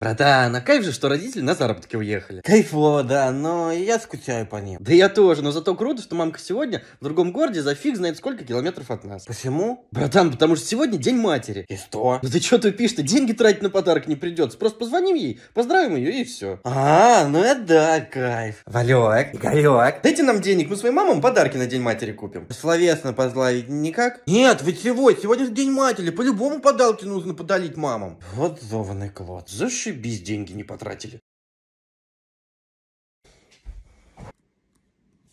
Братан, а кайф же, что родители на заработки уехали. Кайфово, да, но я скучаю по ним. Да я тоже, но зато круто, что мамка сегодня в другом городе за фиг знает сколько километров от нас. Почему? Братан, потому что сегодня день матери. И что? Ну ты что тупишь-то? Деньги тратить на подарок не придется. Просто позвоним ей, поздравим ее и все. А, ну это да, кайф. Валек, Игорек. дайте нам денег, мы своим мамам подарки на день матери купим. Словесно поздравить никак? Нет, ведь сегодня, сегодня же день матери, по-любому подарки нужно подарить мамам. Вот зованный клод. Зашибись, деньги не потратили.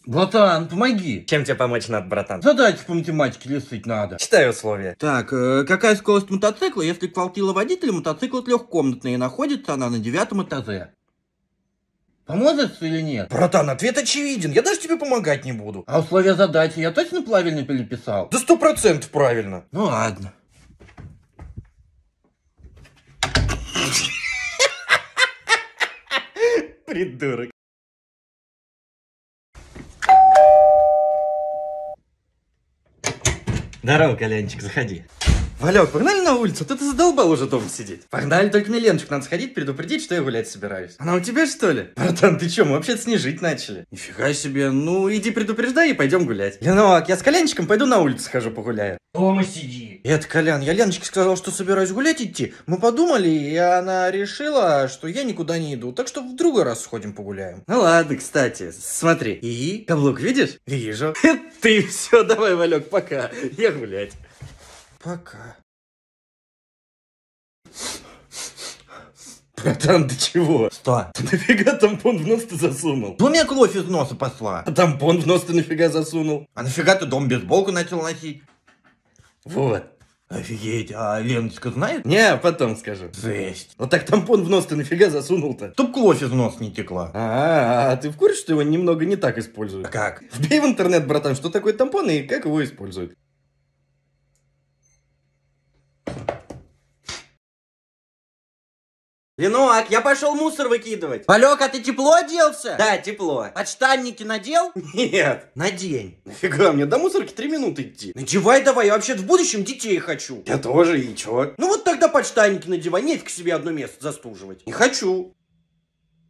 Братан, помоги. Чем тебе помочь надо, братан? Задачу по математике решить надо. Читай условия. Так, э, какая скорость мотоцикла, если квартира водителя мотоцикл трехкомнатный и находится она на девятом этаже? Поможешь или нет? Братан, ответ очевиден, я даже тебе помогать не буду. А условия задачи я точно правильно переписал? Да сто процентов правильно. Ну ладно. Придурок. Здорово, Колянчик, заходи. Валек, погнали на улицу, ты задолбал уже дома сидеть. Погнали, только мне Леночку надо сходить, предупредить, что я гулять собираюсь. Она у тебя что ли? Братан, ты чё, мы вообще снижить начали. Нифига себе, ну иди предупреждай и пойдем гулять. Ленок, я с Колянчиком пойду на улицу схожу погуляю. Дома сиди. Это, Колян, я Леночке сказал, что собираюсь гулять идти. Мы подумали, и она решила, что я никуда не иду. Так что в другой раз сходим погуляем. Ну ладно, кстати, смотри. И каблук видишь? Вижу. Ты все, давай, Валек, пока. Я гулять. Пока. Братан, ты чего? Что? Ты нафига тампон в нос ты засунул? Ну, меня кровь из носа пошла. А тампон в нос ты нафига засунул? А нафига ты дом бейсболку начал носить? Вот. Офигеть, а Леночка знает? Не, потом скажу. Жесть. Вот так тампон в нос ты нафига засунул-то? Чтоб кровь из носа не текла. А, а ты в курсе, что его немного не так А используют? как? Вбей в интернет, братан, что такое тампон и как его используют. Ленок, я пошел мусор выкидывать. Валек, а ты тепло оделся? Да, тепло. Подштанники надел? Нет. Надень. Нафига мне до мусорки три минуты идти? Надевай давай, я вообще в будущем детей хочу. Я тоже, и чё? Ну вот тогда подштанники надевай, нефиг себе одно место застуживать. Не хочу.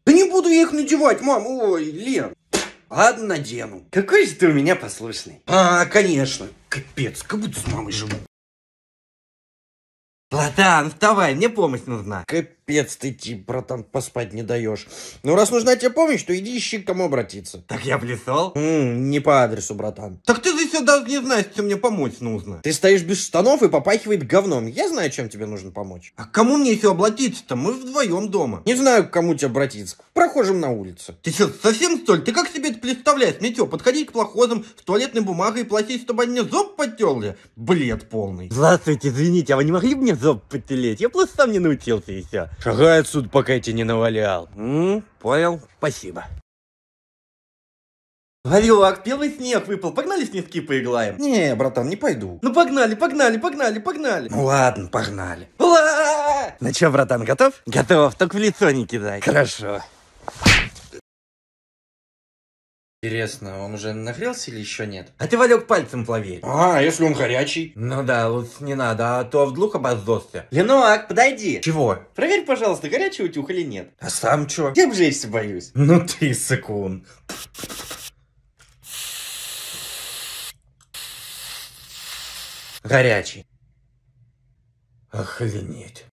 Да не буду я их надевать, мам. Ой, Лен. Ладно, надену. Какой же ты у меня послушный. А, конечно. Капец, как будто с мамой живу. Братан, вставай, мне помощь нужна. Капец ты, тип, братан, поспать не даешь. Ну, раз нужна тебе помощь, то иди ищи, к кому обратиться. Так я плясал? Не по адресу, братан. Так ты же даже не знаешь, чем мне помочь нужно. Ты стоишь без штанов и попахивает говном. Я знаю, чем тебе нужно помочь. А кому мне еще обратиться-то? Мы вдвоем дома. Не знаю, к кому тебе обратиться. Прохожим на улице. Ты что, совсем что ли? Ты как себе это представляешь? Мне что, подходить к плохозам с туалетной бумагой и платить, чтобы они мне зуб потерли? Бред полный. Здравствуйте, извините, а вы не могли бы мне зуб потереть? Я просто сам не научился и все. Шагай отсюда, пока я тебе не навалял. М, понял, спасибо. Варек, первый снег выпал, погнали снежки поиглаем. Не, братан, не пойду. Ну погнали, погнали, погнали, погнали. Ну ладно, погнали. Уа! Ну чё, братан, готов? Готов, только в лицо не кидай. Хорошо. Интересно, он уже нагрелся или еще нет? А ты, Валек, пальцем проверь. А, если он горячий? Ну да, лучше не надо, а то вдруг обоздосся. Ленок, подойди. Чего? Проверь, пожалуйста, горячий утюг или нет. А сам чё? Я обжечься боюсь. Ну ты сыкун. Горячий. Охренеть.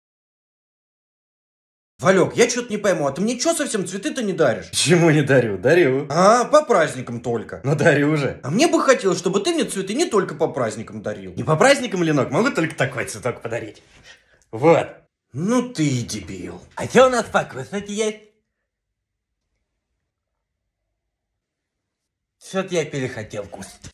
Валек, я что-то не пойму, а ты мне что совсем цветы-то не даришь? Чему не дарю? Дарю. А, по праздникам только. Ну дарю уже. А мне бы хотелось, чтобы ты мне цветы не только по праздникам дарил. Не по праздникам, Ленок, могу только такой цветок подарить. Вот. Ну ты и дебил. А что у нас покушать есть? Что-то я перехотел кушать.